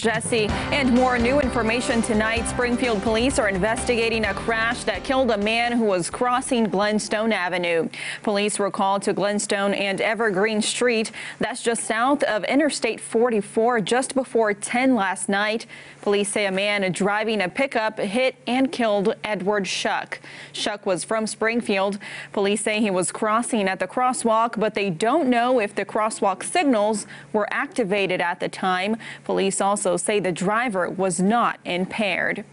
Jesse, and more new information tonight. Springfield police are investigating a crash that killed a man who was crossing Glenstone Avenue. Police were called to Glenstone and Evergreen Street. That's just south of Interstate 44 just before 10 last night. Police say a man driving a pickup hit and killed Edward Schuck. Schuck was from Springfield. Police say he was crossing at the crosswalk, but they don't know if the crosswalk signals were activated at the time. Police also say the driver was not impaired.